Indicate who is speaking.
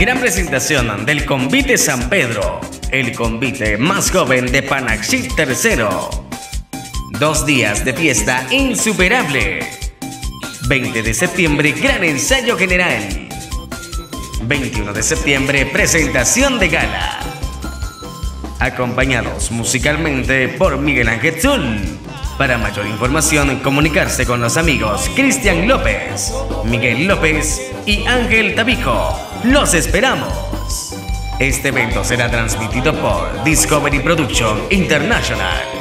Speaker 1: Gran presentación del Convite San Pedro, el convite más joven de Panaxit III. Dos días de fiesta insuperable. 20 de septiembre, gran ensayo general. 21 de septiembre, presentación de gala. Acompañados musicalmente por Miguel Ángel Zul. Para mayor información, comunicarse con los amigos Cristian López, Miguel López y Ángel Tabijo. ¡Los esperamos! Este evento será transmitido por Discovery Production International.